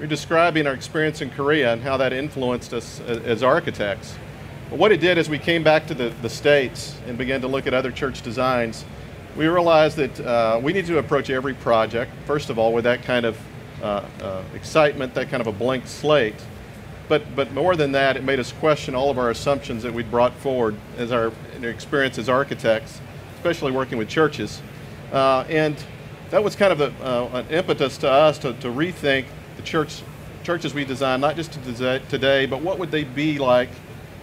we were describing our experience in Korea and how that influenced us as, architects. But what it did is we came back to the, the States and began to look at other church designs. We realized that uh, we need to approach every project, first of all, with that kind of uh, uh, excitement, that kind of a blank slate. But, but more than that, it made us question all of our assumptions that we'd brought forward as our, our experience as architects, especially working with churches. Uh, and that was kind of a, uh, an impetus to us to, to rethink the church, churches we design, not just to today, but what would they be like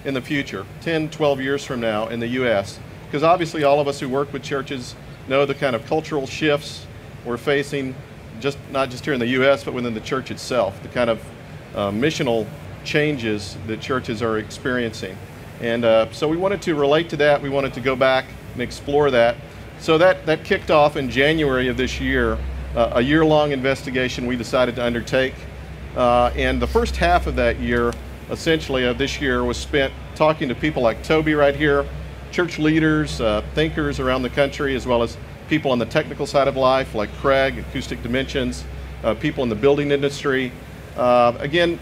in the future, 10, 12 years from now in the U.S. Because obviously all of us who work with churches know the kind of cultural shifts we're facing, just not just here in the U.S., but within the church itself, the kind of uh, missional changes that churches are experiencing. And uh, so we wanted to relate to that. We wanted to go back and explore that. So that, that kicked off in January of this year, a year long investigation we decided to undertake. Uh, and the first half of that year, essentially of this year was spent talking to people like Toby right here, church leaders, uh, thinkers around the country, as well as people on the technical side of life like Craig, Acoustic Dimensions, uh, people in the building industry. Uh, again,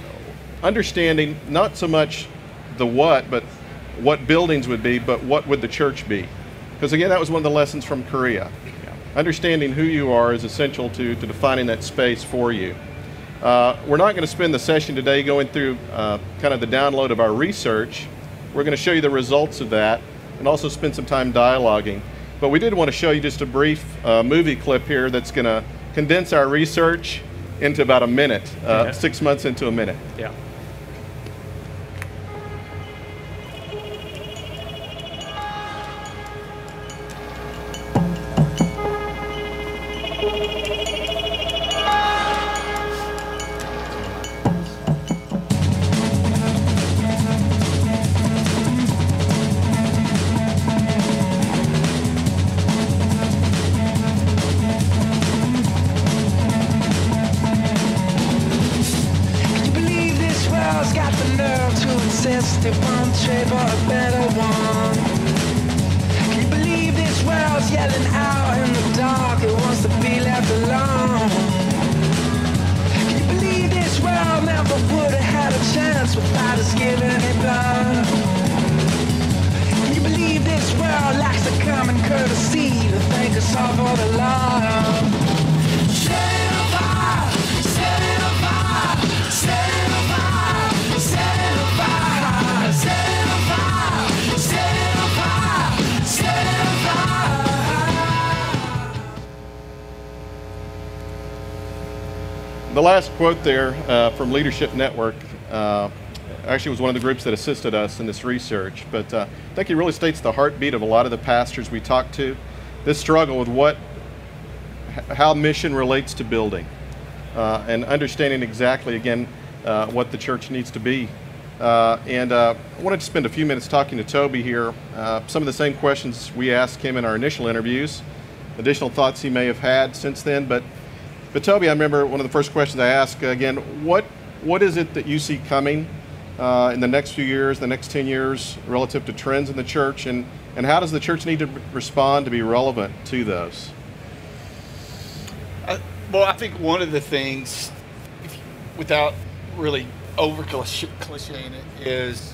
understanding not so much the what, but what buildings would be, but what would the church be. Because again, that was one of the lessons from Korea. Understanding who you are is essential to, to defining that space for you. Uh, we're not going to spend the session today going through uh, kind of the download of our research. We're going to show you the results of that and also spend some time dialoguing. But we did want to show you just a brief uh, movie clip here that's going to condense our research into about a minute, uh, six months into a minute. Yeah. Quote there uh, from Leadership Network uh, actually was one of the groups that assisted us in this research, but uh, I think it really states the heartbeat of a lot of the pastors we talked to. This struggle with what, how mission relates to building, uh, and understanding exactly again uh, what the church needs to be. And I wanted to spend a few minutes talking to Toby here. some of the same questions we asked him in our initial interviews, additional thoughts he may have had since then, but but Toby, I remember one of the first questions I asked uh, again, what what is it that you see coming uh, in the next few years, the next 10 years, relative to trends in the church, and, and how does the church need to respond to be relevant to those? Uh, well, I think one of the things, without really over clichéing it, is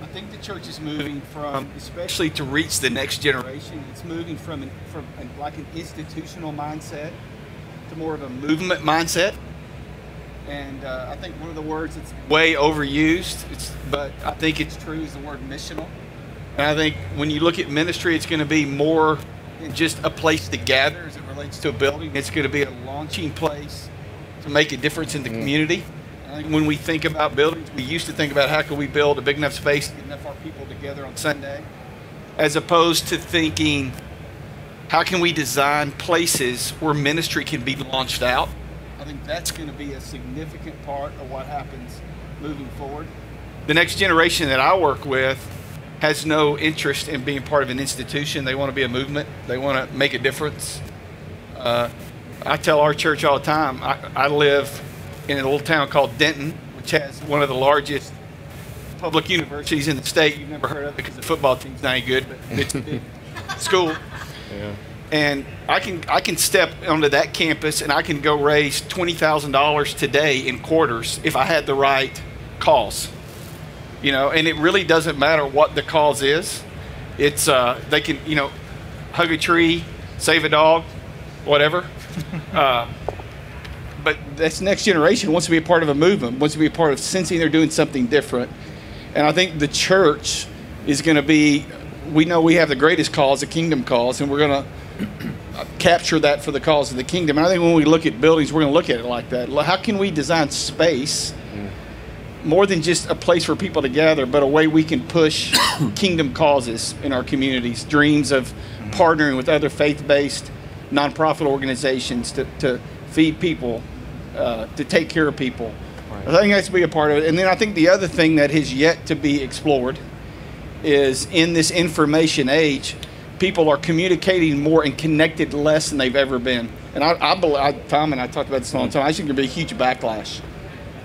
I think the church is moving from, especially to reach the next generation, it's moving from, from like an institutional mindset to more of a movement mindset. And uh, I think one of the words that's way overused, it's, but I think it's true, is the word missional. And I think when you look at ministry, it's going to be more than just a place to gather as it relates to a building. It's going to be a launching place to make a difference in the mm. community. I think when we think about buildings, we used to think about how can we build a big enough space to get enough of our people together on Sunday, as opposed to thinking how can we design places where ministry can be launched out? I think that's going to be a significant part of what happens moving forward. The next generation that I work with has no interest in being part of an institution. They want to be a movement, they want to make a difference. Uh, I tell our church all the time I, I live in a little town called Denton, which has one of the largest public universities in the state. You've never heard of it because the football team's not any good, but it's a big school. Yeah. and I can I can step onto that campus and I can go raise twenty thousand dollars today in quarters if I had the right cause. You know, and it really doesn't matter what the cause is. It's uh, they can you know hug a tree, save a dog, whatever. uh, but this next generation wants to be a part of a movement, wants to be a part of sensing they're doing something different. And I think the church is going to be, we know we have the greatest cause, the kingdom cause, and we're going to capture that for the cause of the kingdom. And I think when we look at buildings, we're going to look at it like that. How can we design space more than just a place for people to gather, but a way we can push kingdom causes in our communities, dreams of partnering with other faith based nonprofit organizations to, to feed people, uh, to take care of people. Right. I think that's to be a part of it. And then I think the other thing that has yet to be explored is in this information age, people are communicating more and connected less than they've ever been. And I, I believe, Tom and I talked about this a long time. I think there'll be a huge backlash.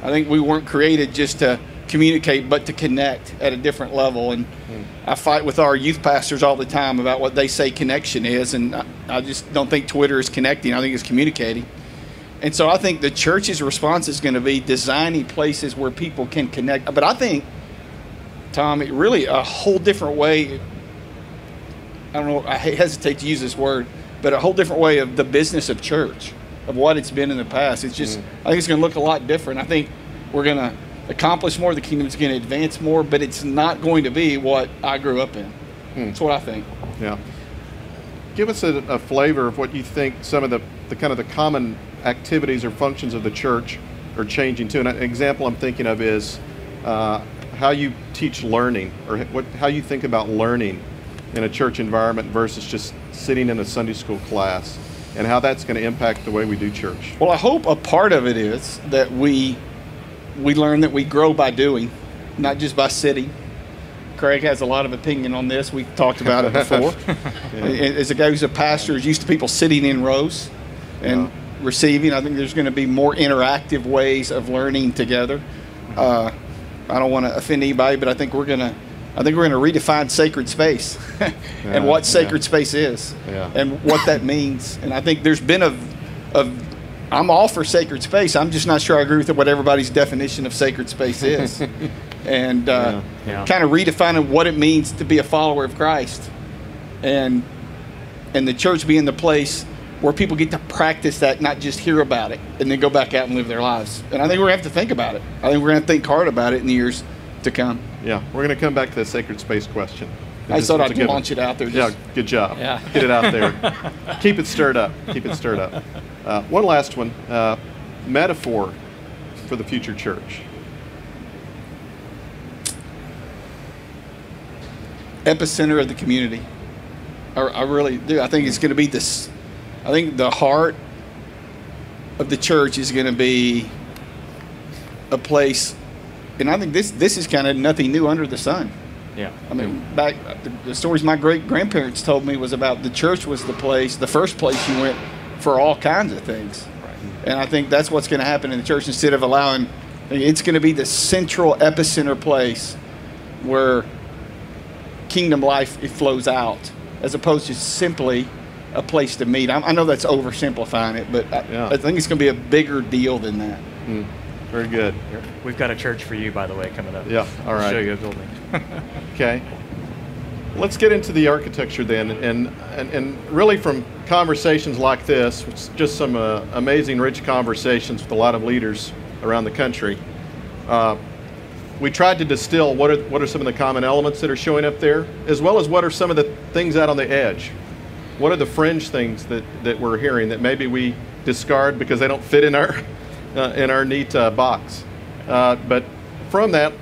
I think we weren't created just to communicate, but to connect at a different level. And mm. I fight with our youth pastors all the time about what they say connection is, and I, I just don't think Twitter is connecting. I think it's communicating. And so I think the church's response is going to be designing places where people can connect. But I think, Tom, it really a whole different way. I don't know. I hesitate to use this word, but a whole different way of the business of church, of what it's been in the past. It's just, mm. I think it's going to look a lot different. I think we're going to accomplish more. The kingdom's going to advance more, but it's not going to be what I grew up in. Hmm. That's what I think. Yeah. Give us a, a, flavor of what you think some of the, the kind of the common activities or functions of the church are changing too. And an example I'm thinking of is uh, how you teach learning or what, how you think about learning in a church environment versus just sitting in a Sunday school class and how that's going to impact the way we do church. Well, I hope a part of it is that we we learn that we grow by doing, not just by sitting. Craig has a lot of opinion on this. We've talked about it before. yeah. As a guy who's a pastor, is used to people sitting in rows and yeah. receiving. I think there's going to be more interactive ways of learning together. Uh, I don't want to offend anybody, but I think we're going to. I think we're going to redefine sacred space and yeah, what sacred space is and what that means. And I think there's been a, a I'm all for sacred space. I'm just not sure I agree with what everybody's definition of sacred space is, and uh, yeah, yeah. kind of redefining what it means to be a follower of Christ, and and the church being the place where people get to practice that, not just hear about it, and then go back out and live their lives. And I think we're gonna have to think about it. I think we're gonna think hard about it in the years to come. Yeah, we're gonna come back to the sacred space question. I just thought I'd launch it out there. Just. Yeah, good job. Yeah. Get it out there. Keep it stirred up. Keep it stirred up. Uh, one last one uh, metaphor for the future church. Epicenter of the community. I, I really do. I think it's going to be this. I think the heart of the church is going to be a place, and I think this this is kind of nothing new under the sun yeah. I mean, back the, the stories my great grandparents told me was about the church was the place, the first place you went for all kinds of things. Right. And I think that's what's going to happen in the church instead of allowing, it's going to be the central epicenter place where kingdom life it flows out, as opposed to simply a place to meet. I, I know that's oversimplifying it, but I, yeah. I think it's going to be a bigger deal than that. Mm. Very good. We've got a church for you, by the way, coming up. Yeah, all right. I'll show you a building. okay. Let's get into the architecture then, and, and, and really from conversations like this, just some uh, amazing, rich conversations with a lot of leaders around the country. Uh, we tried to distill what are, what are some of the common elements that are showing up there, as well as what are some of the things out on the edge. What are the fringe things that, that we're hearing that maybe we discard because they don't fit in our uh, in our neat uh, box. Uh, but from that,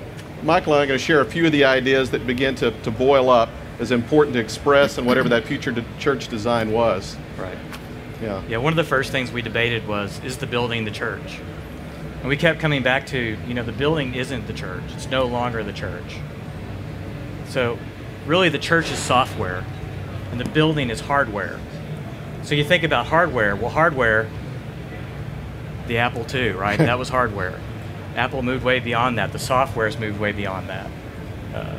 Michael and I are going to share a few of the ideas that begin to, to boil up as important to express and whatever that future de- church design was. Right. Yeah. Yeah. One of the first things we debated was is the building the church, and we kept coming back to you know the building isn't the church. It's no longer the church. So, really, the church is software, and the building is hardware. So you think about hardware. Well, hardware the Apple II, right? that was hardware. Apple moved way beyond that. The software's moved way beyond that. Uh,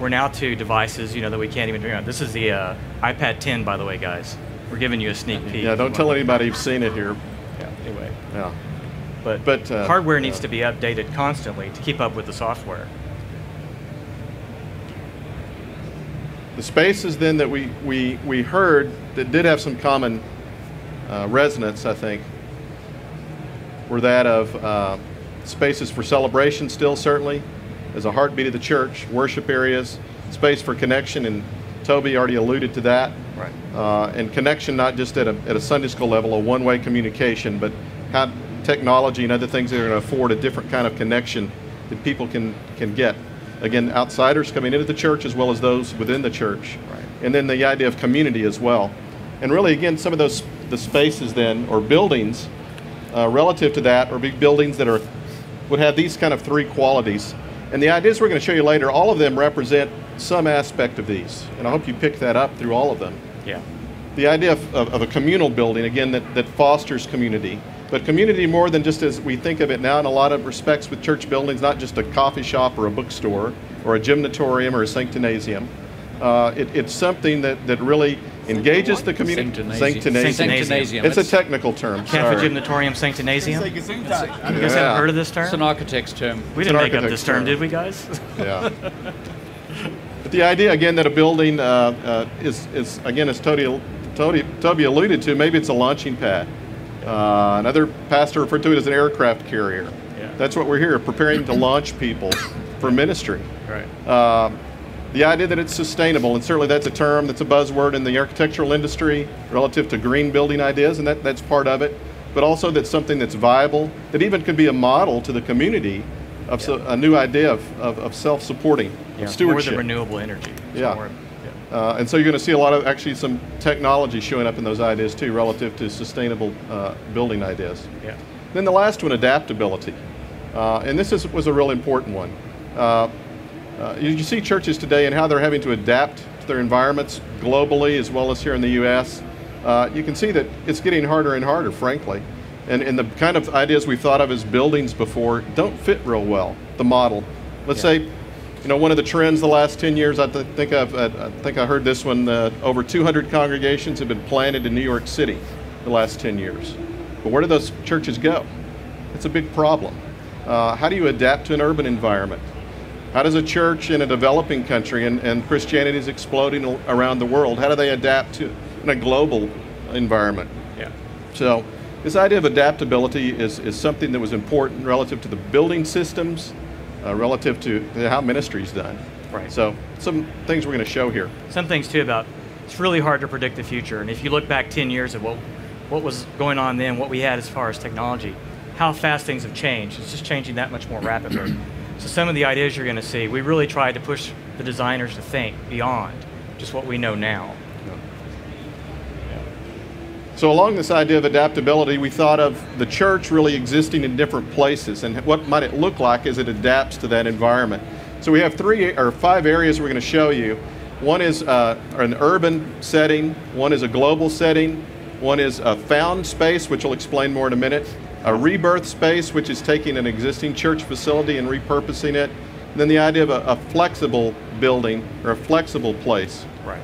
we're now to devices, you know, that we can't even figure out. This is the uh, iPad 10, by the way, guys. We're giving you a sneak peek. Yeah, don't tell anybody you've seen it here. Yeah, anyway. Yeah. But, But, uh, hardware needs to be updated constantly to keep up with the software. The spaces then that we, we, we heard that did have some common uh, resonance, I think, were that of uh, spaces for celebration, still certainly, as a heartbeat of the church, worship areas, space for connection, and Toby already alluded to that. Right. Uh, and connection not just at a, at a Sunday school level, a one way communication, but how technology and other things that are going to afford a different kind of connection that people can, can get. Again, outsiders coming into the church as well as those within the church. Right. And then the idea of community as well. And really, again, some of those the spaces then or buildings uh, relative to that are big buildings that are would have these kind of three qualities. And the ideas we're going to show you later, all of them represent some aspect of these. And I hope you pick that up through all of them Yeah. the idea of, of, of a communal building, again, that, that fosters community. But community more than just as we think of it now in a lot of respects with church buildings, not just a coffee shop or a bookstore or a gymnatorium or a sanctinasium. Uh, it, it's something that, that really engages the community. Sanctinasium. Sanctinasium. It's a technical term. Cafe sorry. Gymnatorium Sanctinasium. Take You a zoom time. guys Yeah. haven't heard of this term? It's an architect's term. we didn't make up this term, term. did we, guys? Yeah. but the idea, again, that a building uh, uh, is, is, again, as Toby, Toby, Toby alluded to, maybe it's a launching pad. Uh, another pastor referred to it as an aircraft carrier. Yeah. That's what we're here, preparing to launch people for ministry. right. Um, the idea that it's sustainable, and certainly that's a term that's a buzzword in the architectural industry relative to green building ideas, and that, that's part of it. But also that's something that's viable, that even could be a model to the community of so, a new idea of, of, of self-supporting, Yeah. More stewardship. than renewable energy. So Yeah. Uh, and so you're going to see a lot of actually some technology showing up in those ideas too, relative to sustainable uh, building ideas. Yeah. Then the last one, adaptability. Uh, and this is, was a real important one. Uh, uh, you, you see churches today and how they're having to adapt to their environments globally as well as here in the U.S. Uh, you can see that it's getting harder and harder, frankly. And, and the kind of ideas we've thought of as buildings before don't fit real well, the model. Let's Yeah. say, you know, one of the trends the last 10 years, I th- think, I've, I I think I heard this one, uh, over 200 congregations have been planted in New York City the last 10 years. But where do those churches go? It's a big problem. Uh, how do you adapt to an urban environment? How does a church in a developing country and, and Christianity is exploding around the world, how do they adapt to in a global environment? Yeah. So this idea of adaptability is, is something that was important relative to the building systems, uh, relative to, how ministry is done. Right. So some things we're going to show here. Some things too about it's really hard to predict the future. And if you look back 10 years of what what was going on then, what we had as far as technology, how fast things have changed. It's just changing that much more rapidly. so some of the ideas you're going to see, we really tried to push the designers to think beyond just what we know now. So along this idea of adaptability, we thought of the church really existing in different places and what might it look like as it adapts to that environment. So we have three or five areas we're going to show you. One is uh, an urban setting, one is a global setting, one is a found space, which we'll explain more in a minute, a rebirth space, which is taking an existing church facility and repurposing it, and then the idea of a, a flexible building or a flexible place. Right.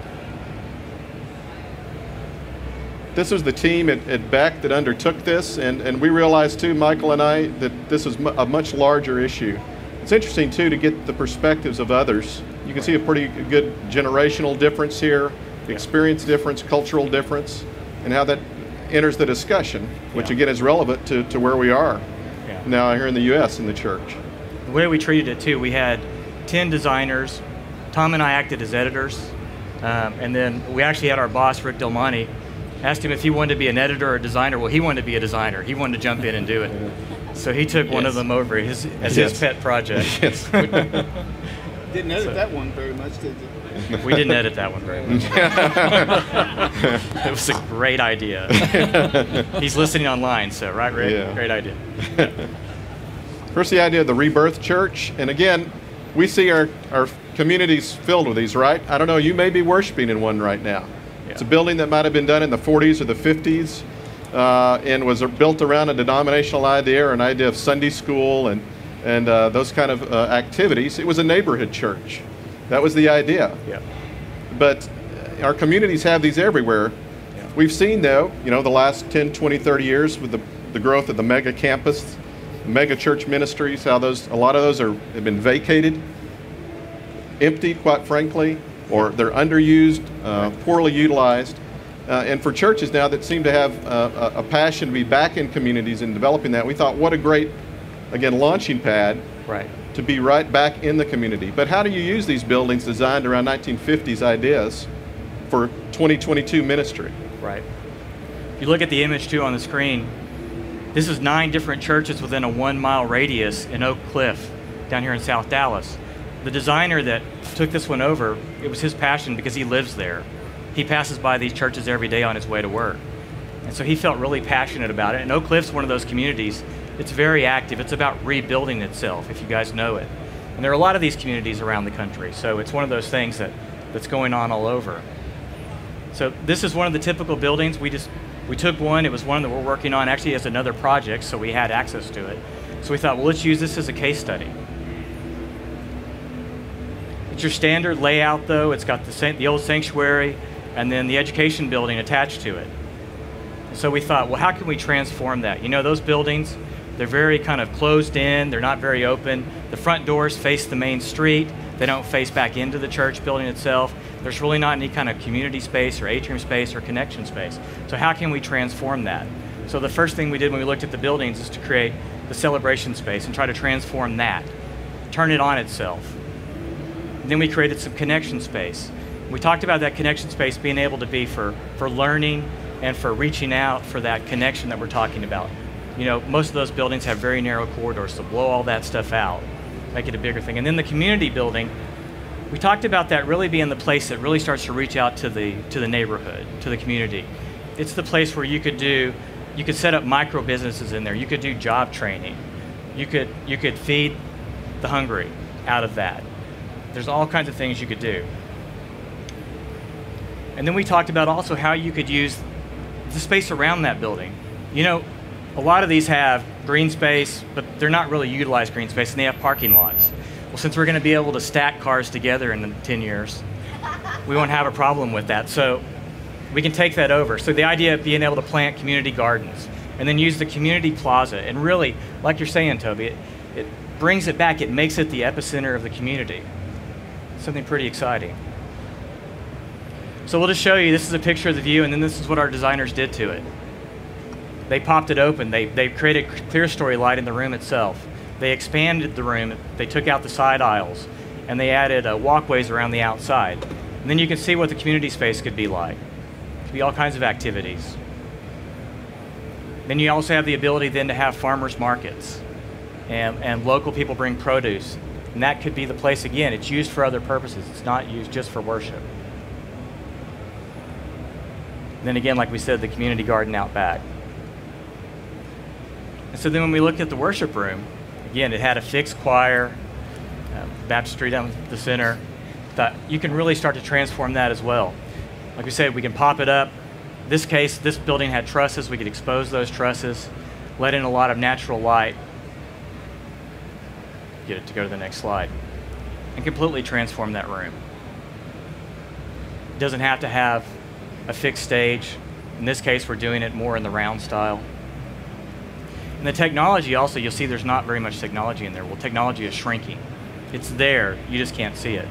This was the team at, at Beck that undertook this, and, and we realized too, Michael and I, that this is mu- a much larger issue. It's interesting too to get the perspectives of others. You can see a pretty good generational difference here, experience difference, cultural difference, and how that enters the discussion, which Yeah. again is relevant to, to where we are Yeah. now here in the U.S. in the church. The way we treated it too, we had 10 designers. Tom and I acted as editors. Um, and then we actually had our boss, Rick del Monte, asked him if he wanted to be an editor or a designer. Well, he wanted to be a designer. He wanted to jump in and do it. So he took one of them over his, as Yes. his pet project. Yes. Didn't edit that one very much, did you? We didn't edit that one very much. it was a great idea. He's listening online, so right, Rick? Yeah. Great idea. First, the idea of the rebirth church. And again, we see our, our communities filled with these, right? I don't know, you may be worshiping in one right now. It's a building that might have been done in the 40s or the 50s uh, and was built around a denominational idea or an idea of Sunday school and, and uh, those kind of uh, activities. It was a neighborhood church. That was the idea. Yeah. But our communities have these everywhere. Yeah. We've seen, though, you know, the last 10, 20, 30 years with the, the growth of the mega campus, mega church ministries, how those, a lot of those are, have been vacated, emptied, quite frankly, or they're underused, uh, poorly utilized. Uh, and for churches now that seem to have uh, a, passion to be back in communities and developing that, we thought, what a great, again, launching pad Right. to be right back in the community. But how do you use these buildings designed around 1950s ideas for 2022 ministry? Right. If you look at the image too on the screen, this is nine different churches within a one mile radius in Oak Cliff down here in South Dallas. The designer that took this one over, it was his passion because he lives there. He passes by these churches every day on his way to work. And so he felt really passionate about it. And Oak Cliff's one of those communities, it's very active. It's about rebuilding itself, if you guys know it. And there are a lot of these communities around the country. So it's one of those things that, that's going on all over. So this is one of the typical buildings. We just we took one. It was one that we're working on actually as another project, so we had access to it. So we thought, well, let's use this as a case study. It's your standard layout, though. It's got the the old sanctuary and then the education building attached to it. So we thought, well, how can we transform that? You know, those buildings, they're very kind of closed in. They're not very open. The front doors face the main street. They don't face back into the church building itself. There's really not any kind of community space or atrium space or connection space. So how can we transform that? So the first thing we did when we looked at the buildings is to create the celebration space and try to transform that, turn it on itself. Then we created some connection space. We talked about that connection space being able to be for, for learning and for reaching out for that connection that we're talking about. You know, most of those buildings have very narrow corridors, so blow all that stuff out, make it a bigger thing. And then the community building, we talked about that really being the place that really starts to reach out to the to the neighborhood, to the community. It's the place where you could do, you could set up micro businesses in there. You could do job training. You could you could feed the hungry out of that. There's all kinds of things you could do. And then we talked about also how you could use the space around that building. You know, a lot of these have green space, but they're not really utilized green space, and they have parking lots. Well, since we're going to be able to stack cars together in 10 years, we won't have a problem with that. So we can take that over. So the idea of being able to plant community gardens and then use the community plaza, and really, like you're saying, Toby, it, it brings it back. It makes it the epicenter of the community. Something pretty exciting. So we'll just show you, this is a picture of the view, and then this is what our designers did to it. They popped it open. They, they created clerestory light in the room itself. They expanded the room. They took out the side aisles, and they added uh, walkways around the outside. And then you can see what the community space could be like. It could be all kinds of activities. Then you also have the ability then to have farmers markets, and, and local people bring produce. And that could be the place again. It's used for other purposes. It's not used just for worship. Then again, like we said, the community garden out back. And so then when we looked at the worship room, again, it had a fixed choir, uh, baptistry down the center. That you can really start to transform that as well. Like we said, we can pop it up. This case, this building had trusses. We could expose those trusses, let in a lot of natural light. Get it to go to the next slide. And completely transform that room. It doesn't have to have a fixed stage. In this case, we're doing it more in the round style. And the technology also, you'll see there's not very much technology in there. Well, technology is shrinking. It's there, you just can't see it.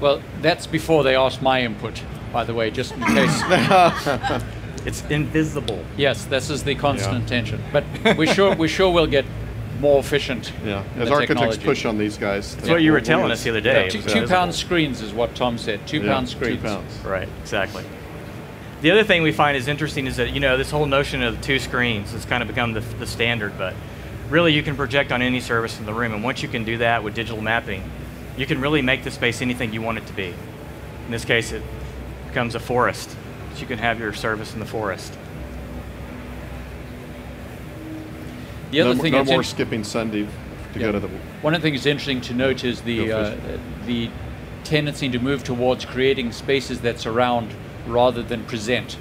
Well, that's before they asked my input, by the way, just in case. it's invisible. Yes, this is the constant yeah. tension. But we sure we sure will get more efficient. Yeah, as architects technology. push on these guys. That's yeah. what you were telling us the other day. Yeah, two, two pound screens is what Tom said. Two pound screens. Two pounds. Right, exactly. The other thing we find is interesting is that you know this whole notion of two screens has kind of become the, the standard, but really you can project on any service in the room, and once you can do that with digital mapping, you can really make the space anything you want it to be. In this case, it becomes a forest. So you can have your service in the forest. The other no, thing no more skipping Sunday to yeah. go to the. One of the things that's interesting to note is the uh, the tendency to move towards creating spaces that surround rather than present.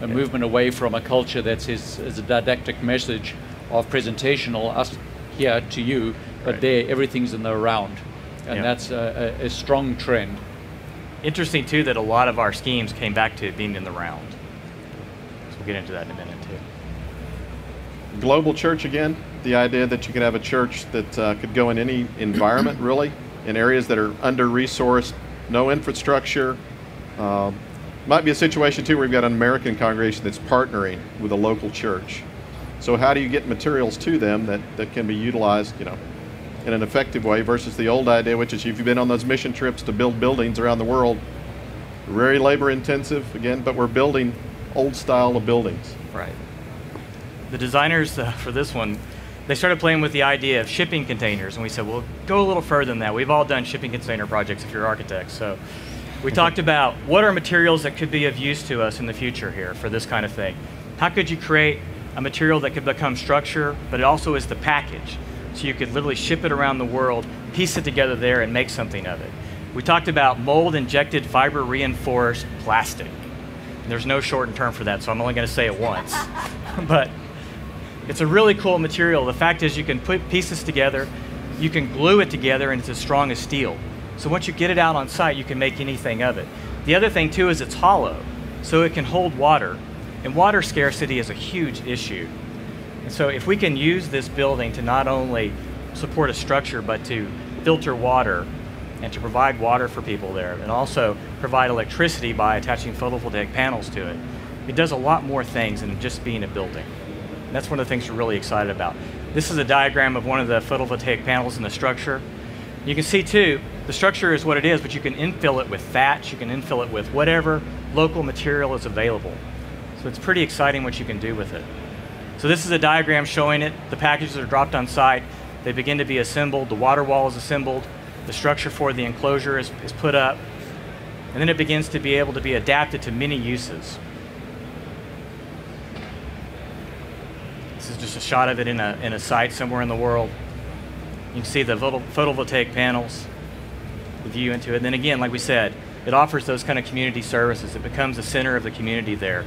A yeah. movement away from a culture that's is, is a didactic message of presentational us here to you, but right. there everything's in the around. and Yeah. that's a, a, a strong trend. Interesting too that a lot of our schemes came back to being in the round. So we'll get into that in a minute too. Global church again. The idea that you could have a church that uh, could go in any environment, really, in areas that are under resourced, no infrastructure. Um, might be a situation too where you've got an American congregation that's partnering with a local church. So how do you get materials to them that, that can be utilized, you know, in an effective way versus the old idea, which is if you've been on those mission trips to build buildings around the world, very labor intensive again, but we're building old style of buildings. Right. The designers uh, for this one, they started playing with the idea of shipping containers, and we said, well, go a little further than that. We've all done shipping container projects if you're architects. So we talked about what are materials that could be of use to us in the future here for this kind of thing. How could you create a material that could become structure, but it also is the package? So you could literally ship it around the world, piece it together there, and make something of it. We talked about mold injected fiber reinforced plastic. There's no shortened term for that, so I'm only going to say it once. but it's a really cool material. The fact is, you can put pieces together, you can glue it together, and it's as strong as steel. So once you get it out on site, you can make anything of it. The other thing, too, is it's hollow, so it can hold water. And water scarcity is a huge issue. And so if we can use this building to not only support a structure, but to filter water and to provide water for people there, and also provide electricity by attaching photovoltaic panels to it, it does a lot more things than just being a building. That's one of the things we're really excited about. This is a diagram of one of the photovoltaic panels in the structure. You can see too, the structure is what it is, but you can infill it with thatch, you can infill it with whatever local material is available. So it's pretty exciting what you can do with it. So this is a diagram showing it. The packages are dropped on site. They begin to be assembled. The water wall is assembled. The structure for the enclosure is, is put up. And then it begins to be able to be adapted to many uses. This is just a shot of it in a, in a site somewhere in the world. You can see the photovoltaic panels, the view into it. And then again, like we said, it offers those kind of community services. It becomes the center of the community there,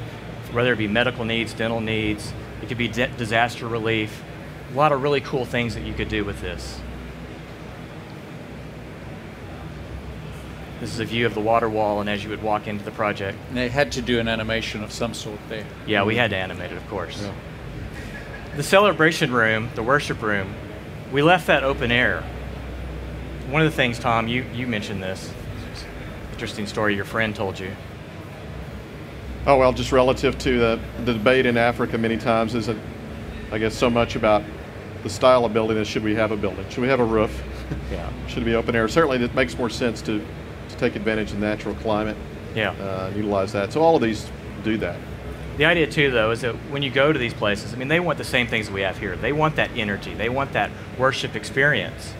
whether it be medical needs, dental needs, it could be di- disaster relief. A lot of really cool things that you could do with this. This is a view of the water wall, and as you would walk into the project, And they had to do an animation of some sort there. yeah, we had to animate it, of course. The celebration room, the worship room, we left that open air. One of the things, Tom, you, you mentioned this. Interesting story your friend told you. Oh, well, just relative to the, the debate in Africa many times isn't, I guess, so much about the style of building as should we have a building? Should we have a roof? Yeah. should it be open air? Certainly, it makes more sense to, to take advantage of natural climate, Yeah. uh, utilize that. So all of these do that. The idea too, though, is that when you go to these places, I mean, they want the same things we have here. They want that energy. They want that worship experience.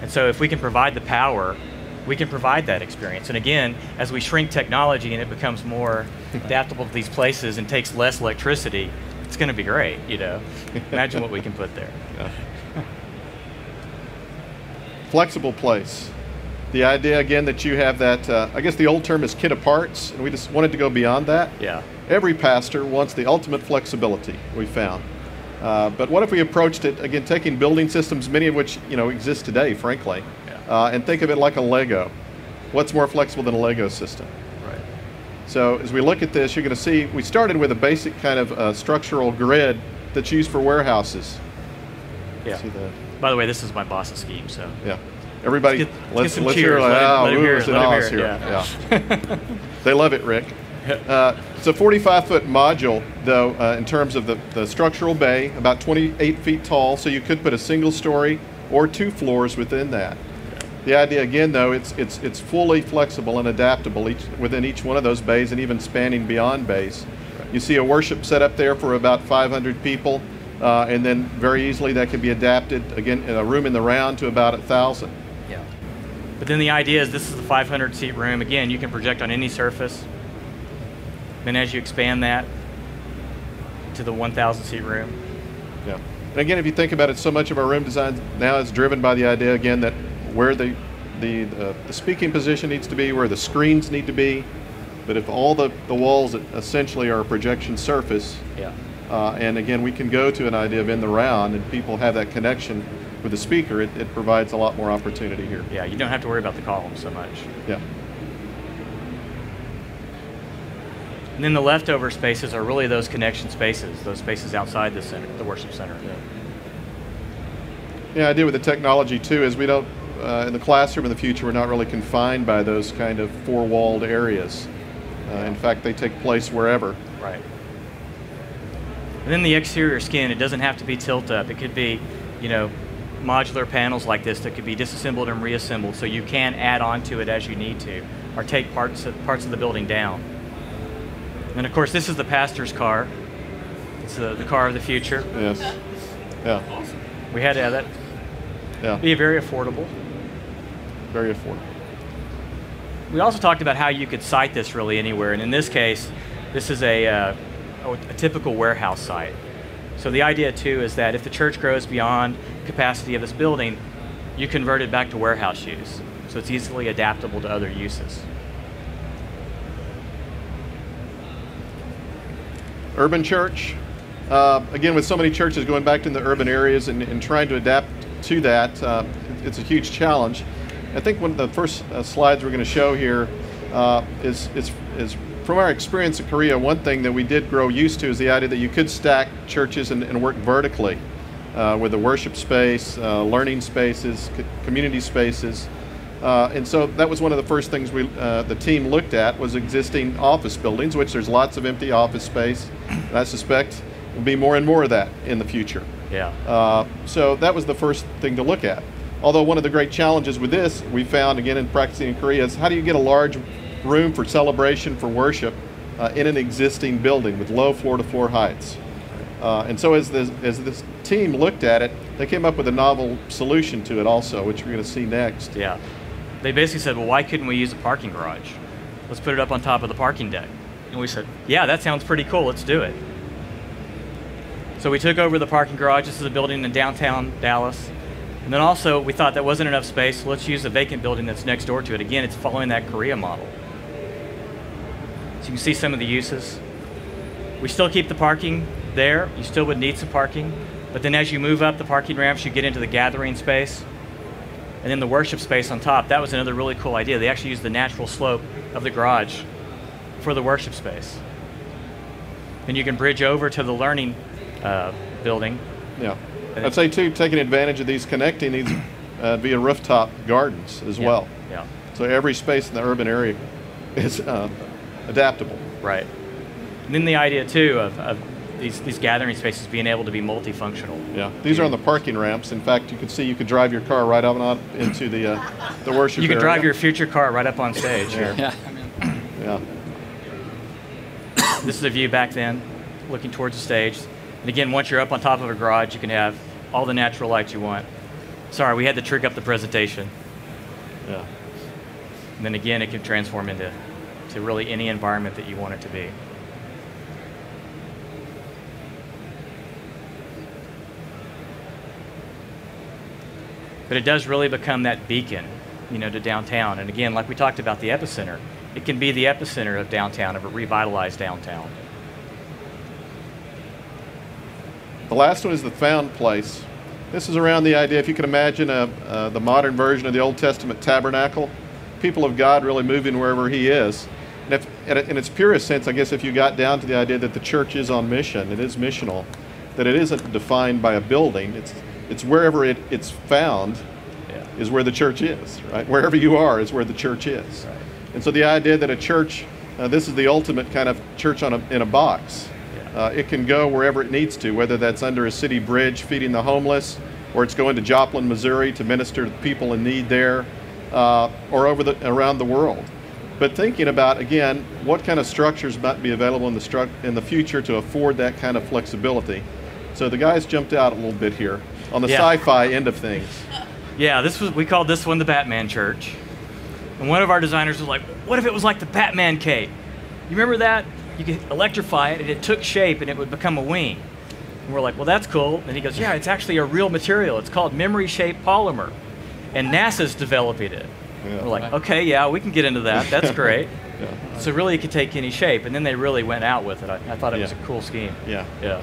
And so, if we can provide the power, we can provide that experience. And again, as we shrink technology and it becomes more adaptable to these places and takes less electricity, it's going to be great. You know, imagine what we can put there. Flexible place. The idea again that you have that, uh, I guess the old term is kit of parts, and we just wanted to go beyond that. Yeah. Every pastor wants the ultimate flexibility, we found. Uh, but what if we approached it, again, taking building systems, many of which you know exist today, frankly, Yeah. uh, and think of it like a Lego. What's more flexible than a Lego system? Right. So as we look at this, you're going to see we started with a basic kind of uh, structural grid that's used for warehouses. Yeah. By the way, this is my boss's scheme, so. yeah. Everybody, Let's get- let's some hear Let him- "Ah, let him ooh, hear it, let hear it, here." Yeah. they love it, Rick. Uh, it's a 45 foot module, though, uh, in terms of the, the structural bay, about 28 feet tall, so you could put a single story or two floors within that. The idea, again, though, it's, it's, it's fully flexible and adaptable each, within each one of those bays and even spanning beyond bays. You see a worship set up there for about 500 people, uh, and then very easily that can be adapted, again, in a room in the round to about 1,000. Yeah. But then the idea is this is the 500 seat room. Again, you can project on any surface. Then as you expand that to the 1,000 seat room, Yeah. And again, if you think about it, so much of our room design now is driven by the idea again that where the the, uh, the speaking position needs to be, where the screens need to be. But if all the, the walls essentially are a projection surface, yeah. uh, and again, we can go to an idea of in the round, and people have that connection with the speaker, it, it provides a lot more opportunity here. Yeah, you don't have to worry about the columns so much. Yeah. And then the leftover spaces are really those connection spaces, those spaces outside the center, the worship center. Yeah. Yeah, idea with the technology too is we don't uh, in the classroom in the future we're not really confined by those kind of four-walled areas. Uh, in fact, they take place wherever. Right. And then the exterior skin, it doesn't have to be tilt up. It could be, you know, modular panels like this that could be disassembled and reassembled so you can add on to it as you need to or take parts of, parts of the building down. And of course, this is the pastor's car. It's the, the car of the future. Yes. Yeah. Awesome. We had to have that Yeah. be very affordable. Very affordable. We also talked about how you could site this really anywhere, and in this case, this is a, uh, a, a typical warehouse site. So the idea too is that if the church grows beyond capacity of this building, you convert it back to warehouse use. So it's easily adaptable to other uses. Urban church. Uh, again, with so many churches going back to the urban areas and, and trying to adapt to that, uh, it's a huge challenge. I think one of the first uh, slides we're going to show here uh, is, is, is from our experience in Korea, one thing that we did grow used to is the idea that you could stack churches and, and work vertically uh, with a worship space, uh, learning spaces, co- community spaces. Uh, and so that was one of the first things we, uh, the team looked at was existing office buildings, which there's lots of empty office space. And I suspect will be more and more of that in the future. Yeah. Uh, so that was the first thing to look at. Although one of the great challenges with this, we found again in practicing in Korea, is how do you get a large room for celebration, for worship, uh, in an existing building with low floor-to-floor heights? Uh, and so as this, as this team looked at it, they came up with a novel solution to it also, which we're going to see next. Yeah. They basically said, well, why couldn't we use a parking garage? Let's put it up on top of the parking deck. And we said, yeah, that sounds pretty cool. Let's do it. So we took over the parking garage. This is a building in downtown Dallas. And then also, we thought that wasn't enough space, so let's use a vacant building that's next door to it. Again, it's following that Korea model. So you can see some of the uses. We still keep the parking there. You still would need some parking. But then as you move up the parking ramps, you get into the gathering space and then the worship space on top. That was another really cool idea. They actually used the natural slope of the garage for the worship space. And you can bridge over to the learning uh, building. Yeah. I'd say too, taking advantage of these connecting these uh, via rooftop gardens as Yeah, well. Yeah, So every space in the urban area is uh, adaptable. right. And then the idea too of, of these, these gathering spaces being able to be multifunctional. Yeah, these are on the parking ramps. In fact, you can see you could drive your car right up and on into the uh, the worship. You could drive your future car right up on stage here. Yeah. Yeah, This is a view back then, looking towards the stage. And again, once you're up on top of a garage, you can have all the natural light you want. Sorry, we had to trick up the presentation. yeah. And then again, it can transform into to really any environment that you want it to be. But it does really become that beacon, you know, to downtown. And again, like we talked about the epicenter, it can be the epicenter of downtown, of a revitalized downtown. The last one is the found place. This is around the idea, if you can imagine a, uh, the modern version of the Old Testament tabernacle, people of God really moving wherever He is. And if, in in its purest sense, I guess if you got down to the idea that the church is on mission, it is missional, that it isn't defined by a building, it's, it's wherever it, it's found Yeah. is where the church is, right? Wherever you are is where the church is. Right. And so the idea that a church, uh, this is the ultimate kind of church on a, in a box. Yeah. Uh, it can go wherever it needs to, whether that's under a city bridge feeding the homeless, or it's going to Joplin, Missouri to minister to people in need there, uh, or over the around the world. But thinking about again, what kind of structures might be available in the stru- in the future to afford that kind of flexibility. So the guys jumped out a little bit here on the Yeah. sci-fi end of things. Yeah, this was we called this one the Batman Church. And one of our designers was like, "What if it was like the Batman cape? You remember that? You could electrify it, and it took shape, and it would become a wing." And we're like, "Well, that's cool." And he goes, "Yeah, it's actually a real material. It's called memory-shaped polymer, and NASA's developing it." Yeah. We're like, "Okay, yeah, we can get into that. That's great." Yeah. So really, it could take any shape, and then they really went out with it. I, I thought it was a cool scheme. Yeah. Yeah.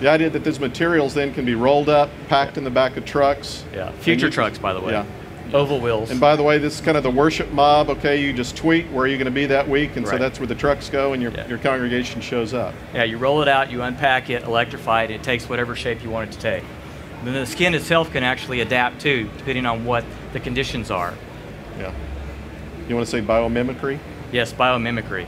The idea that these materials then can be rolled up, packed in the back of trucks. Yeah, future trucks, by the way. Yeah. Oval wheels. And by the way, this is kind of the worship mob. Okay, you just tweet where you're going to be that week, and so that's where the trucks go, and your, Yeah. your congregation shows up. Yeah, you roll it out, you unpack it, electrify it, it takes whatever shape you want it to take. And then the skin itself can actually adapt too, depending on what the conditions are. Yeah. You want to say biomimicry? Yes, biomimicry.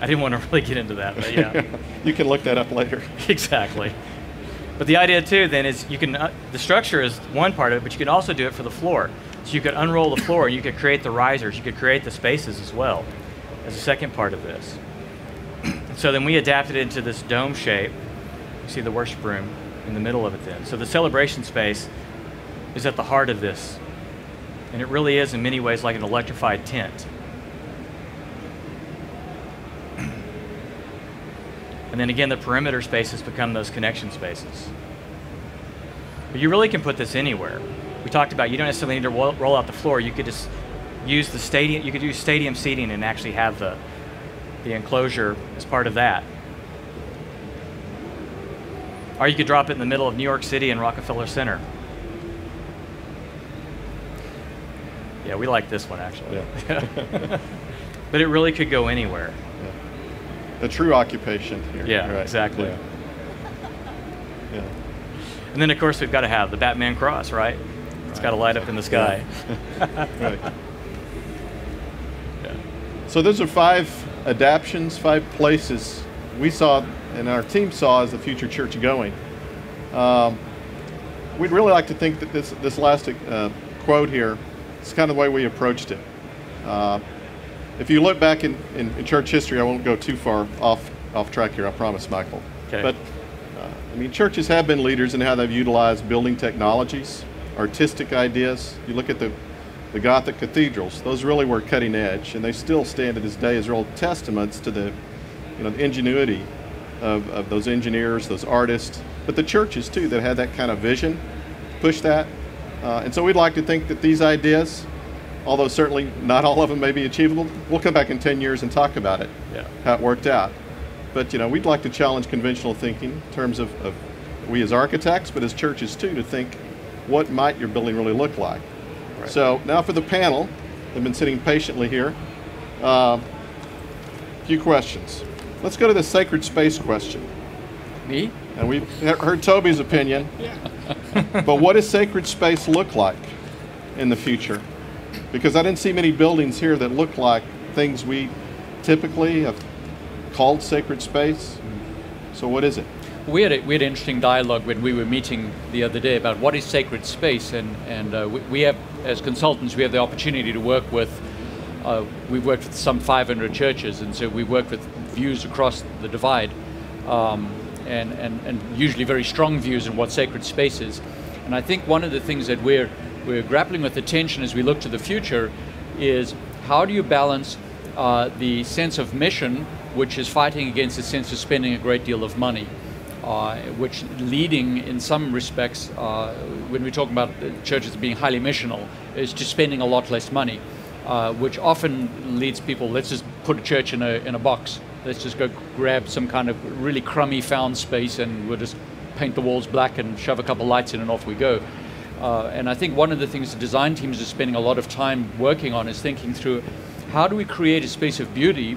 I didn't want to really get into that, but yeah, you can look that up later. exactly. But the idea too then is you can, uh, the structure is one part of it, but you can also do it for the floor. So you could unroll the floor and you could create the risers, you could create the spaces as well as a second part of this. so then we adapted it into this dome shape. You see the worship room in the middle of it then. So the celebration space is at the heart of this. And it really is in many ways like an electrified tent. And then again, the perimeter spaces become those connection spaces. But you really can put this anywhere. We talked about you don't necessarily need to roll, roll out the floor. You could just use the stadium. You could use stadium seating and actually have the the enclosure as part of that. Or you could drop it in the middle of New York City and Rockefeller Center. Yeah, we like this one actually. Yeah. But it really could go anywhere. A true occupation here. Yeah, Right. exactly. Yeah. Yeah. And then of course we've got to have the Batman cross, right? It's got to light up in the sky. Right. yeah. So those are five adaptions, five places we saw and our team saw as the future church going. Um, we'd really like to think that this this last uh, quote here is kind of the way we approached it. Uh, if you look back in, in, in church history, I won't go too far off off track here. I promise, Michael. Okay. But uh, I mean, churches have been leaders in how they've utilized building technologies, artistic ideas. You look at the the Gothic cathedrals; those really were cutting edge, and they still stand to this day as real testaments to the you know the ingenuity of, of those engineers, those artists, but the churches too that had that kind of vision, push that. Uh, and so we'd like to think that these ideas, although certainly not all of them may be achievable, we'll come back in 10 years and talk about it, Yeah. how it worked out. But you know, we'd like to challenge conventional thinking in terms of, of we as architects, but as churches too, to think what might your building really look like. So now for the panel, they've been sitting patiently here. A few questions. Let's go to the sacred space question. Me? And we've heard Toby's opinion. Yeah. but what does sacred space look like in the future? Because I didn't see many buildings here that look like things we typically have called sacred space. So what is it? We had, a, we had an interesting dialogue when we were meeting the other day about what is sacred space, and, and uh, we, we have, as consultants, we have the opportunity to work with, uh, we've worked with some 500 churches, and so we work with views across the divide, um, and, and, and usually very strong views on what sacred space is. And I think one of the things that we're, we're grappling with the tension as we look to the future is how do you balance uh, the sense of mission, which is fighting against the sense of spending a great deal of money? uh, which leading in some respects, uh, when we talk about churches being highly missional, is to spending a lot less money, uh, which often leads people, let's just put a church in a, in a box. Let's just go grab some kind of really crummy found space and we'll just paint the walls black and shove a couple lights in and off we go. Uh, and I think one of the things the design teams are spending a lot of time working on is thinking through how do we create a space of beauty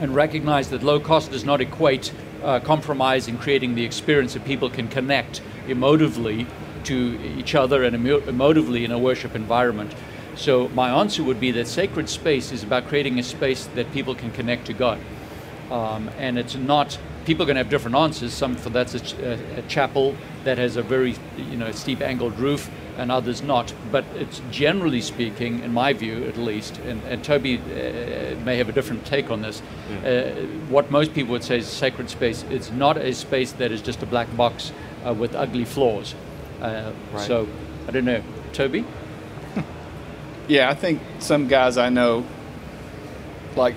and recognize that low cost does not equate uh, compromise in creating the experience that people can connect emotively to each other and emo- emotively in a worship environment. So my answer would be that sacred space is about creating a space that people can connect to God. Um, and it's not people are going to have different answers. Some for that's a, ch- a, a chapel that has a very you know steep angled roof, and others not. But it's generally speaking, in my view at least, and, and Toby uh, may have a different take on this. Uh, what most people would say is sacred space. It's not a space that is just a black box uh, with ugly floors. Uh, Right. So I don't know, Toby. Yeah, I think some guys I know, like,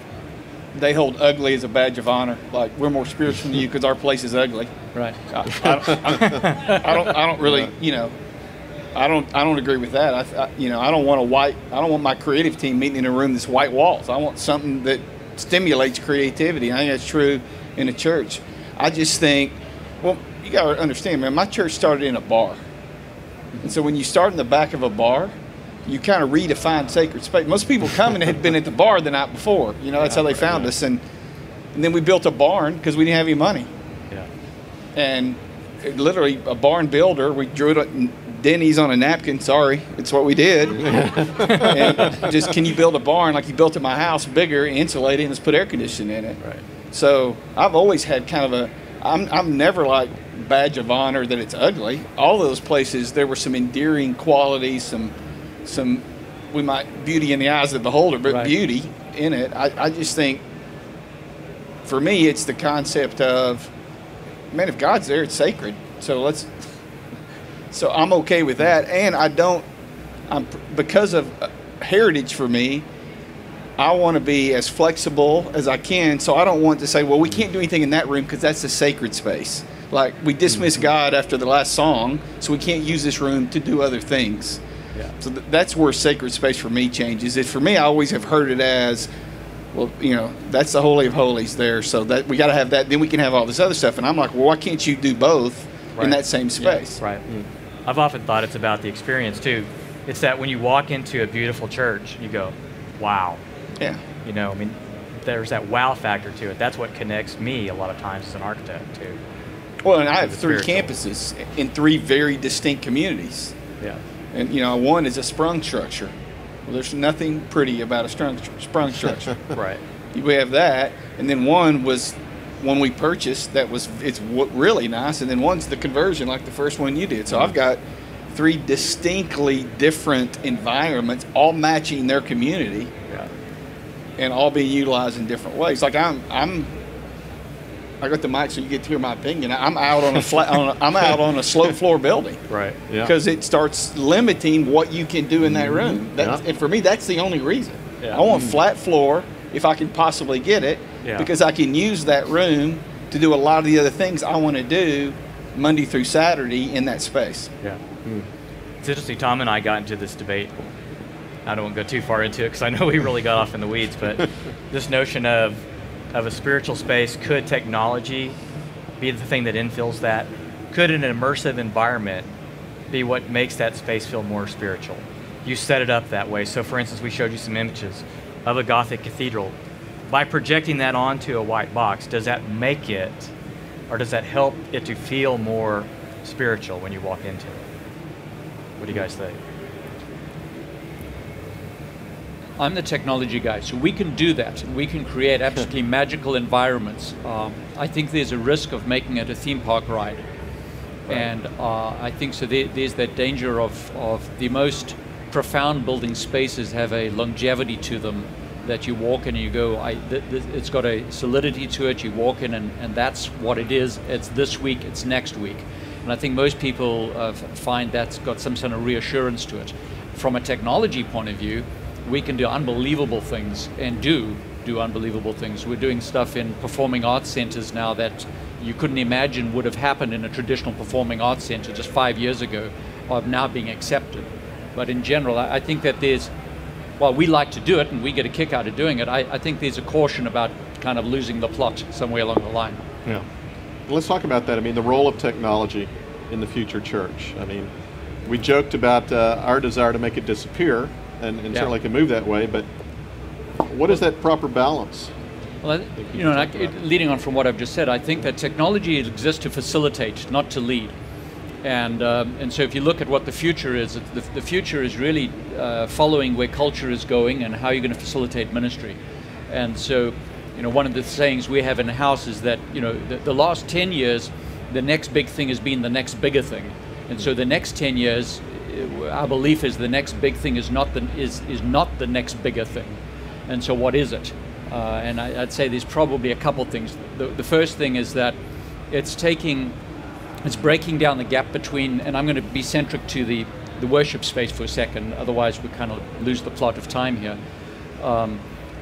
they hold ugly as a badge of honor. Like, we're more spiritual than you because our place is ugly. Right. I, I, I don't, I don't really, you know, I don't, I don't agree with that. I, I, you know, I don't want a white, I don't want my creative team meeting in a room that's white walls. I want something that stimulates creativity. I think that's true in a church. I just think, well, you got to understand, man. My church started in a bar, and so when you start in the back of a bar, you kind of redefine sacred space. Most people come coming had been at the bar the night before. You know, that's how they found us, and and then we built a barn because we didn't have any money. Yeah. And it literally a barn builder, we drew it on Denny's on a napkin. Sorry, it's what we did. and just can you build a barn like you built at my house, bigger, insulated, and let's put air conditioning in it. Right. So I've always had kind of a. I'm I'm never like badge of honor that it's ugly. All those places there were some endearing qualities, some some we might beauty in the eyes of the beholder, but Right. beauty in it. I, I just think for me it's the concept of man, if God's there, it's sacred. So let's. So I'm okay with that, and I don't. I'm because of uh, heritage for me. I want to be as flexible as I can, so I don't want to say, well, we can't do anything in that room because that's a sacred space. Like we dismiss God after the last song, so we can't use this room to do other things. Yeah. So th- that's where sacred space for me changes. It for me, I always have heard it as, well, you know, that's the holy of holies there. So that we got to have that. Then we can have all this other stuff. And I'm like, well, why can't you do both Right. in that same space? Right. I've often thought it's about the experience too. It's that when you walk into a beautiful church, you go, wow. Yeah. You know, I mean, there's that wow factor to it. That's what connects me a lot of times as an architect too. Well, and I have three spiritual. campuses in three very distinct communities. Yeah. And you know, one is a sprung structure. Well, there's nothing pretty about a sprung, sprung structure. Right. we have that, and then one was one we purchased that was it's really nice, and then one's the conversion like the first one you did. So I've mm-hmm. got three distinctly different environments, all matching their community, Yeah. and all being utilized in different ways. Like I'm I'm. I got the mic so you get to hear my opinion. I'm out on a flat. On a, I'm out on a slow floor building Right. Yeah. because it starts limiting what you can do in that mm-hmm. room. That's, Yeah. And for me, that's the only reason. Yeah. I want mm. flat floor if I can possibly get it, Yeah. because I can use that room to do a lot of the other things I want to do Monday through Saturday in that space. Yeah. Mm. It's interesting. Tom and I got into this debate. I don't want to go too far into it because I know we really got off in the weeds. But this notion of of a spiritual space could technology be the thing that infills that? Could an immersive environment be what makes that space feel more spiritual? You set it up that way. So, for instance, we showed you some images of a Gothic cathedral. By projecting that onto a white box, does that make it, or does that help it to feel more spiritual when you walk into it? What do you guys think? I'm the technology guy, so we can do that. We can create absolutely magical environments. Um, I think there's a risk of making it a theme park ride. And uh, I think so. There, there's that danger of, of the most profound building spaces have a longevity to them that you walk in and you go, I, th- th- it's got a solidity to it. You walk in and, and that's what it is. It's this week, it's next week. And I think most people uh, find that's got some sort of reassurance to it. From a technology point of view, we can do unbelievable things and do do unbelievable things. We're doing stuff in performing arts centers now that you couldn't imagine would have happened in a traditional performing arts center just five years ago, are now being accepted. But in general, I, I think that there's, while we like to do it and we get a kick out of doing it, I, I think there's a caution about kind of losing the plot somewhere along the line. Yeah. Let's talk about that. I mean, the role of technology in the future church. I mean, we joked about uh, our desire to make it disappear, and, and Yeah. certainly can move that way, but what is that proper balance? Well, you know, and I, it- leading on from what I've just said, I think that technology exists to facilitate, not to lead. And, um, and so if you look at what the future is, the, the future is really uh, following where culture is going and how you're going to facilitate ministry. And so, you know, one of the sayings we have in the house is that, you know, the, the last 10 years, the next big thing has been the next bigger thing. And so the next 10 years, our belief is the next big thing is not the, is, is not the next bigger thing. And so, what is it? Uh, and I, I'd say there's probably a couple things. The, the first thing is that it's taking, it's breaking down the gap between, and I'm going to be centric to the, the worship space for a second, otherwise, we kind of lose the plot of time here. Um,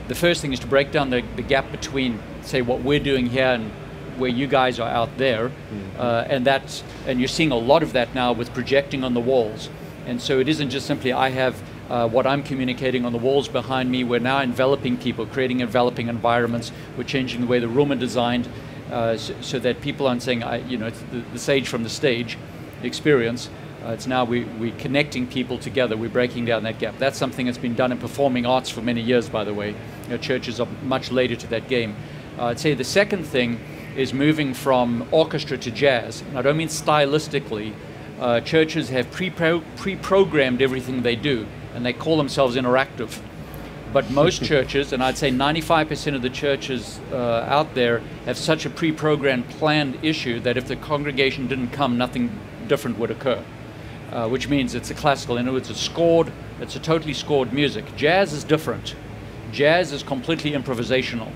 the first thing is to break down the, the gap between, say, what we're doing here and where you guys are out there, uh, and that's and you're seeing a lot of that now with projecting on the walls. And so it isn't just simply I have uh, what I'm communicating on the walls behind me. We're now enveloping people, creating enveloping environments. We're changing the way the room are designed, uh, so, so, that people aren't saying, I, you know, the, the sage from the stage experience. Uh, it's now we, we're connecting people together. We're breaking down that gap. That's something that's been done in performing arts for many years, by the way. You know, churches are much later to that game. Uh, I'd say the second thing is moving from orchestra to jazz. And I don't mean stylistically. Uh, churches have pre-programmed everything they do, and they call themselves interactive. But most churches, and I'd say 95% of the churches uh, out there, have such a pre programmed planned issue that if the congregation didn't come, nothing different would occur. Uh, which means it's a classical. In other words, it's scored, it's a totally scored music. Jazz is different. Jazz is completely improvisational,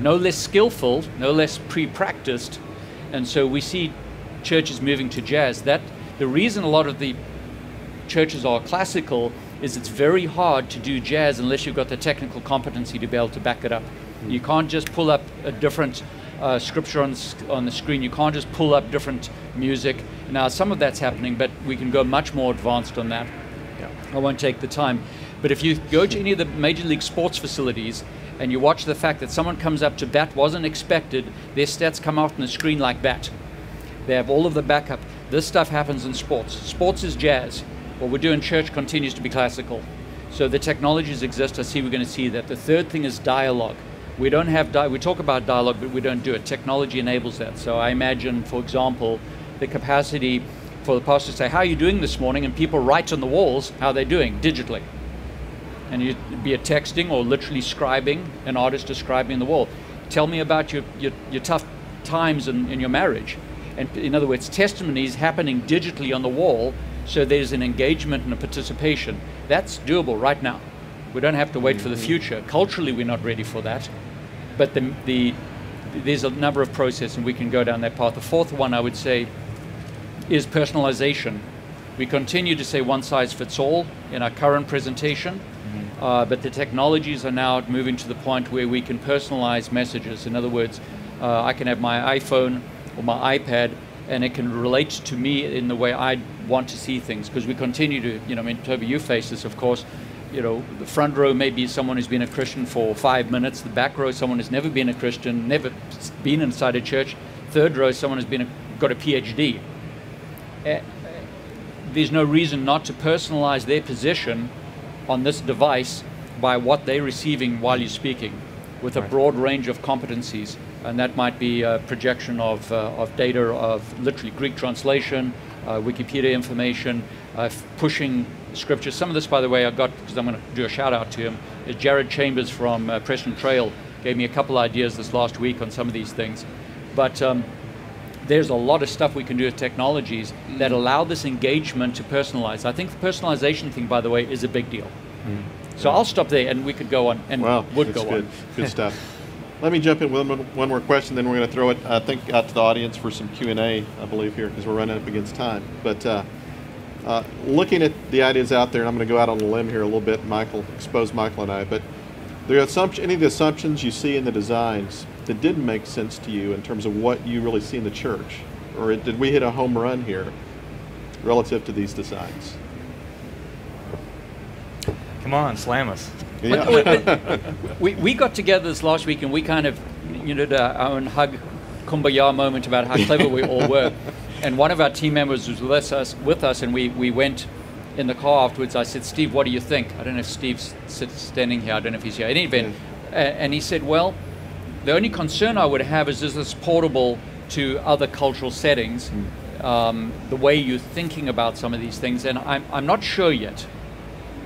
no less skillful, no less pre practiced. And so we see churches moving to jazz. That the reason a lot of the churches are classical is it's very hard to do jazz unless you've got the technical competency to be able to back it up. You can't just pull up a different uh, scripture on, on the screen. You can't just pull up different music. Now, some of that's happening, but we can go much more advanced on that. Yeah. I won't take the time. But if you go to any of the major league sports facilities and you watch the fact that someone comes up to bat wasn't expected, their stats come out on the screen like bat. They have all of the backup. This stuff happens in sports. Sports is jazz. What we do in church continues to be classical. So the technologies exist. I see we're going to see that. The third thing is dialogue. We don't have di- we talk about dialogue, but we don't do it. Technology enables that. So I imagine, for example, the capacity for the pastor to say, "How are you doing this morning?" and people write on the walls how they're doing digitally. And you be it texting or literally scribing, an artist describing the wall. Tell me about your, your, your tough times in, in your marriage. And in other words, testimonies happening digitally on the wall so there's an engagement and a participation. That's doable right now. We don't have to wait for the mm-hmm. future. Culturally, we're not ready for that. But the, the, there's a number of processes, and we can go down that path. The fourth one, I would say, is personalization. We continue to say one size fits all in our current presentation, mm-hmm. Uh, but the technologies are now moving to the point where we can personalize messages. In other words, uh, I can have my iPhone or my iPad and it can relate to me in the way I want to see things because we continue to, you know, I mean, Toby, you face this, of course. You know, the front row may be someone who's been a Christian for five minutes. The back row, someone who's never been a Christian, never been inside a church. Third row, someone who's been a, got a PhD. Uh, there's no reason not to personalize their position on this device by what they're receiving while you're speaking with a broad range of competencies and that might be a projection of, uh, of data of literally Greek translation, uh, Wikipedia information, uh, pushing scripture. Some of this, by the way, I got because I'm going to do a shout out to him. Is Jared Chambers from uh, Preston Trail gave me a couple ideas this last week on some of these things, but. Um, there's a lot of stuff we can do with technologies mm. that allow this engagement to personalize. I think the personalization thing, by the way, is a big deal. Mm. So yeah. I'll stop there, and we could go on, and well, would go good. on. Good stuff. Let me jump in with one more question, then we're going to throw it, I think, out to the audience for some Q&A, I believe, here, because we're running up against time. But uh, uh, looking at the ideas out there, and I'm going to go out on a limb here a little bit, Michael, expose Michael and I, but are assumption, any of the assumptions you see in the designs that didn't make sense to you in terms of what you really see in the church? Or did we hit a home run here relative to these designs? Come on, slam us. Yeah. we, we got together this last week and we kind of, you know, our own hug kumbaya moment about how clever we all were. And one of our team members was with us, with us and we, we went in the car afterwards. I said, Steve, what do you think? I don't know if Steve's standing here. I don't know if he's here. In any event, yeah. and he said, well, the only concern I would have is is this portable to other cultural settings, mm. um, the way you're thinking about some of these things. And I'm, I'm not sure yet.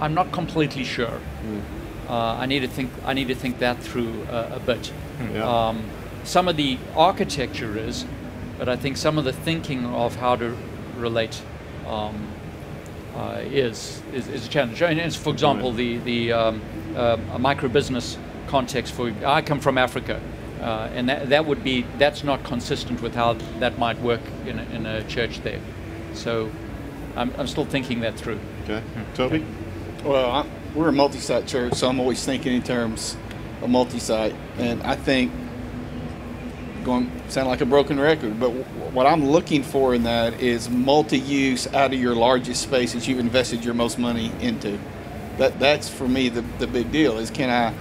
I'm not completely sure. Mm uh, I need to think I need to think that through uh, a bit. Hmm. Yeah. Um, some of the architecture is, but I think some of the thinking of how to relate um, uh, is, is, is a challenge. And for example, the the um, uh, micro business context for I come from Africa. Uh, and that, that would be that's not consistent with how that might work in a, in a church there. So I'm, I'm still thinking that through. Okay, Toby. Well, I, we're a multi-site church, so I'm always thinking in terms of multi-site, and I think going sound like a broken record, but what I'm looking for in that is multi-use out of your largest spaces you've invested your most money into. That that's for me the, the big deal is can I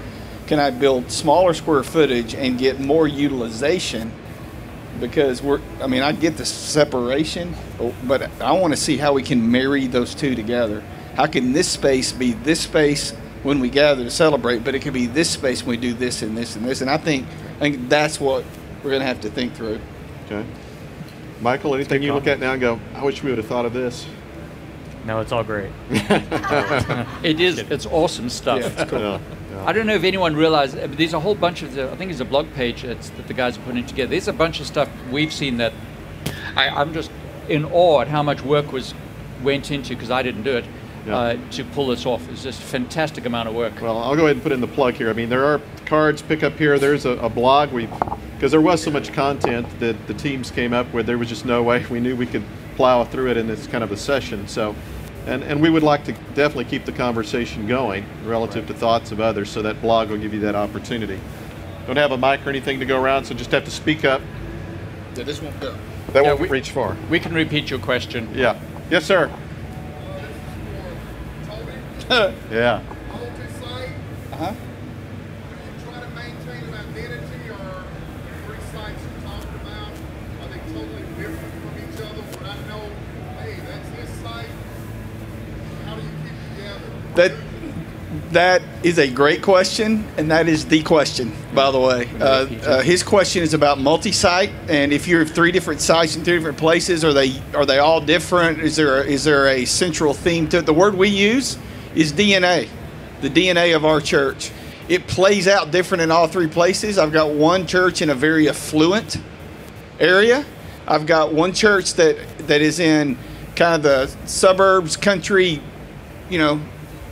can I build smaller square footage and get more utilization because we're. I mean, I get the separation, but I want to see how we can marry those two together. How can this space be this space when we gather to celebrate, but it can be this space when we do this and this and this. And I think I think that's what we're going to have to think through. Okay. Michael, anything you look at now and go, I wish we would have thought of this? No, it's all great. it is. It's awesome stuff. Yeah, it's cool. Yeah, yeah. I don't know if anyone realized. uh, There's a whole bunch of. The, I think there's a blog page that's, that the guys are putting together. There's a bunch of stuff we've seen that I, I'm just in awe at how much work was went into because I didn't do it Yeah. uh, to pull this off. It's just a fantastic amount of work. Well, I'll go ahead and put in the plug here. I mean, there are cards, pick up here. There's a, a blog. We, because there was so much content that the teams came up with, there was just no way we knew we could plow through it in this kind of a session. So, and, and we would like to definitely keep the conversation going relative to thoughts of others. So that blog will give you that opportunity. Don't have a mic or anything to go around, so just have to speak up. Yeah, this won't go. That Yeah, won't we- reach far. We can repeat your question. Yeah. Yes, sir. Yeah. Uh-huh. do you try to maintain an identity or the three sites you talked about, are they totally different from each other? Where I know, hey, that's this site, how do you keep it together? That that is a great question, and that is the question, by the way. Uh, uh, his question is about multi-site, and if you're three different sites in three different places, are they are they all different? Is there a, is there a central theme to it? The word we use is DNA, the DNA of our church. It plays out different in all three places. I've got one church in a very affluent area. I've got one church that that is in kind of the suburbs, country, you know,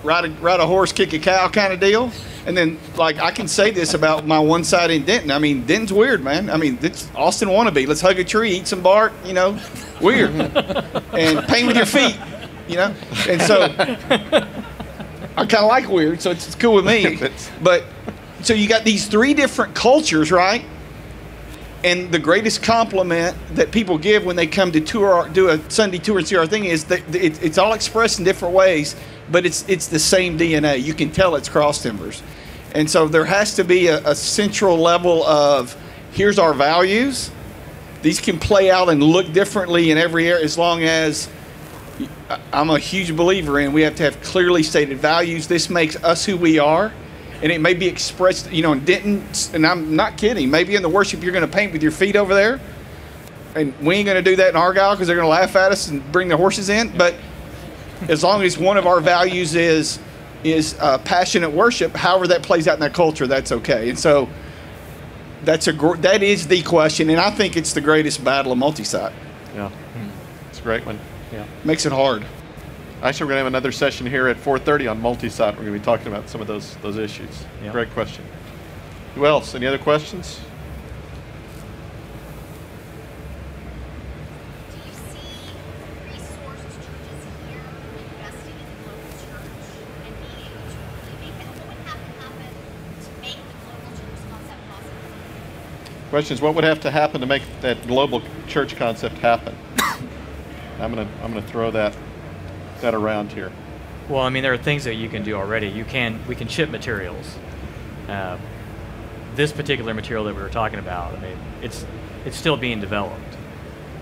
ride a, ride a horse, kick a cow kind of deal. And then, like, I can say this about my one side in Denton. I mean, Denton's weird, man. I mean, it's Austin wannabe. Let's hug a tree, eat some bark, you know, weird. and paint with your feet, you know. And so, I kind of like weird, so it's, it's cool with me. But so you got these three different cultures, right? And the greatest compliment that people give when they come to tour, our, do a Sunday tour and see our thing is that it, it's all expressed in different ways, but it's it's the same DNA. You can tell it's Cross Timbers, and so there has to be a, a central level of here's our values. These can play out and look differently in every area as long as I'm a huge believer in we have to have clearly stated values. This makes us who we are. And it may be expressed, you know, in Denton, and I'm not kidding. Maybe in the worship you're going to paint with your feet over there. And we ain't going to do that in Argyle because they're going to laugh at us and bring the horses in. But as long as one of our values is is uh, passionate worship, however that plays out in that culture, that's okay. And so that's a gr- that is the question, and I think it's the greatest battle of multi-site. Yeah. It's a great one. Yeah. Makes it hard. Actually, we're going to have another session here at 4:30 on multi-site. We're going to be talking about some of those those issues. Yeah. Great question. Who else? Any other questions? Do you see resources churches here investing in the local church and being able to really make it? What would have to happen to make the local church concept possible? Question is, what would have to happen to make that global church concept happen? I'm gonna I'm gonna throw that that around here. Well, I mean, there are things that you can do already. You can we can ship materials. Uh, this particular material that we were talking about, I mean, it's it's still being developed,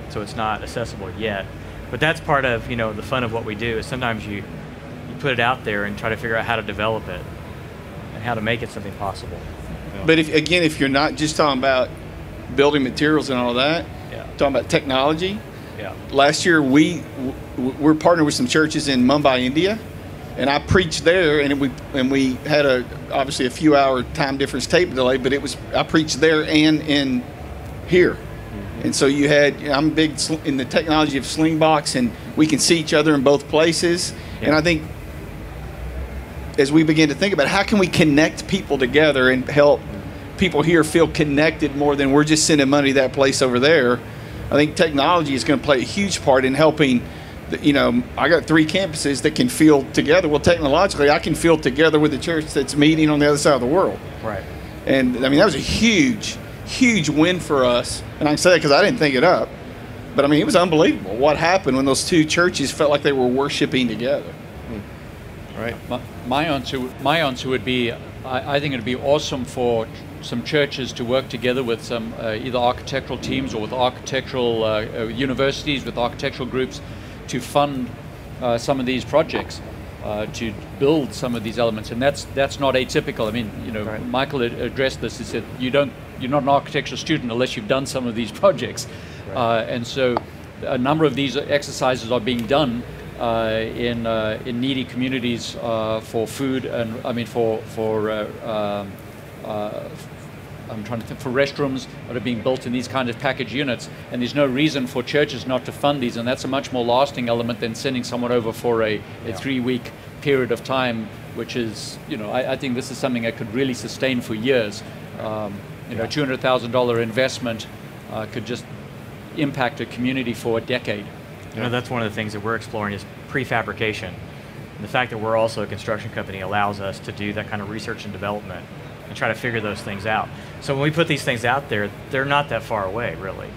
so it's not accessible yet. But that's part of you know the fun of what we do is sometimes you you put it out there and try to figure out how to develop it and how to make it something possible. But if again, if you're not just talking about building materials and all that, Yeah. talking about technology. Yeah. Last year, we w- we're partnered with some churches in Mumbai, India, and I preached there, and we and we had a obviously a few hour time difference tape delay, but it was I preached there and in here. And so you had, I'm big in the technology of Slingbox, and we can see each other in both places. And I think as we begin to think about how can we connect people together and help people here feel connected more than we're just sending money to that place over there, I think technology is going to play a huge part in helping. The- You know, I got three campuses that can feel together. Well, technologically, I can feel together with the church that's meeting on the other side of the world. Right. And I mean, that was a huge, huge win for us. And I can say that because I didn't think it up. But I mean, it was unbelievable what happened when those two churches felt like they were worshiping together. All right. My, my answer, my answer would be, I, I think it'd be awesome for some churches to work together with some uh, either architectural teams or with architectural uh, uh, universities, with architectural groups, to fund uh, some of these projects. Uh, to build some of these elements, and that's that's not atypical. I mean, you know, Right. Michael ad- addressed this. He said you don't, you're not an architectural student unless you've done some of these projects, uh, and so a number of these exercises are being done uh, in uh, in needy communities uh, for food and I mean for for uh, um, uh, I'm trying to think for restrooms that are being built in these kind of package units, and there's no reason for churches not to fund these, and that's a much more lasting element than sending someone over for a, a three-week period of time, which is, you know, I, I think this is something that could really sustain for years. Um, you know, two hundred thousand dollar investment uh, could just impact a community for a decade. You know, that's one of the things that we're exploring is prefabrication. And the fact that we're also a construction company allows us to do that kind of research and development and try to figure those things out. So when we put these things out there, they're not that far away, really.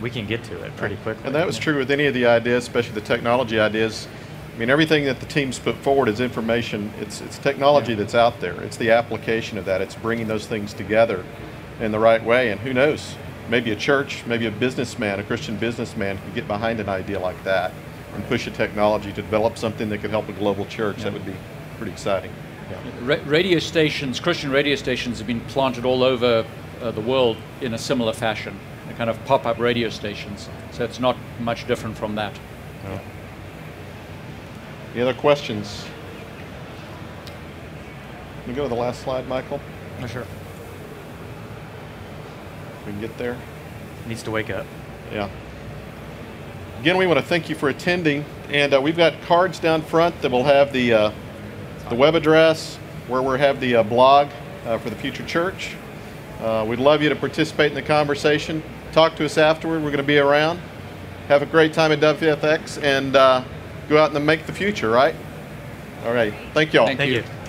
We can get to it pretty quickly. And that was true with any of the ideas, especially the technology ideas. I mean, everything that the teams put forward is information. It's it's technology that's out there. It's the application of that. It's bringing those things together in the right way. And who knows? Maybe a church, maybe a businessman, a Christian businessman, could get behind an idea like that and push a technology to develop something that could help a global church. That would be pretty exciting. Ra- radio stations, Christian radio stations, have been planted all over uh, the world in a similar fashion. They're kind of pop-up radio stations. So it's not much different from that. Any other questions? Can we go to the last slide, Michael? Oh, sure. We can get there. Needs to wake up. Yeah. Again, we want to thank you for attending, and uh, we've got cards down front that will have the uh, the web address where we have the uh, blog uh, for the future church. Uh, we'd love you to participate in the conversation. Talk to us afterward. We're going to be around. Have a great time at WFX and go out and make the future. Right? All right. Thank y'all. Thank Thank you. you.